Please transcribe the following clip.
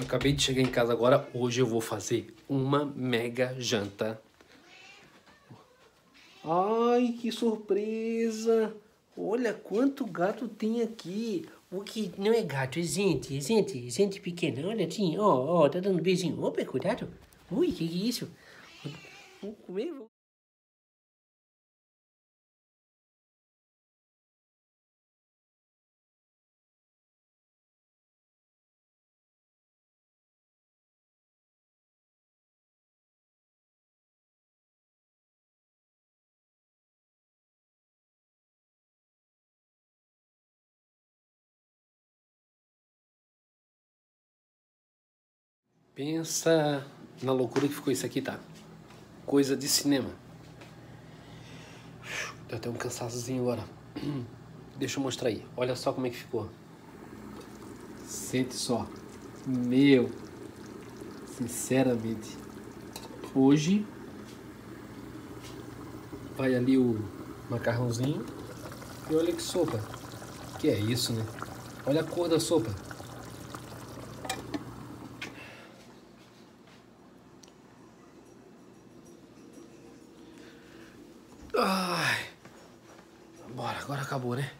Eu acabei de chegar em casa agora. Hoje eu vou fazer uma mega janta. Ai, que surpresa! Olha quanto gato tem aqui. O que não é gato, é gente, é gente, é gente pequena. Olha assim, ó, ó, tá dando beijinho. Opa, cuidado. Ui, que que é isso? Vou comer, Pensa na loucura que ficou isso aqui, tá? Coisa de cinema. Deu até um cansaçozinho agora. Deixa eu mostrar aí. Olha só como é que ficou. Sente só. Meu. Sinceramente. Hoje. Vai ali o macarrãozinho. E olha que sopa. Que é isso, né? Olha a cor da sopa. Ai. Bora, agora acabou, né?